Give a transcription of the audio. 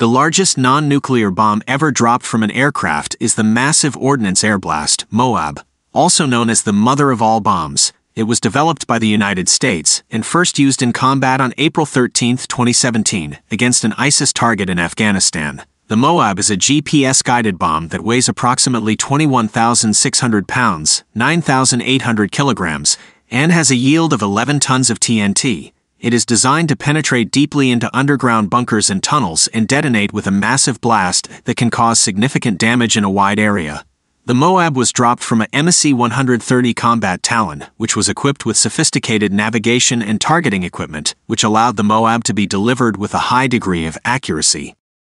The largest non-nuclear bomb ever dropped from an aircraft is the Massive Ordnance Air Blast, MOAB, also known as the mother of all bombs. It was developed by the United States and first used in combat on April 13, 2017, against an ISIS target in Afghanistan. The Moab is a GPS-guided bomb that weighs approximately 21,600 pounds, 9,800 kilograms, and has a yield of 11 tons of TNT. It is designed to penetrate deeply into underground bunkers and tunnels and detonate with a massive blast that can cause significant damage in a wide area. The Moab was dropped from a MSC 130 Combat Talon, which was equipped with sophisticated navigation and targeting equipment, which allowed the Moab to be delivered with a high degree of accuracy.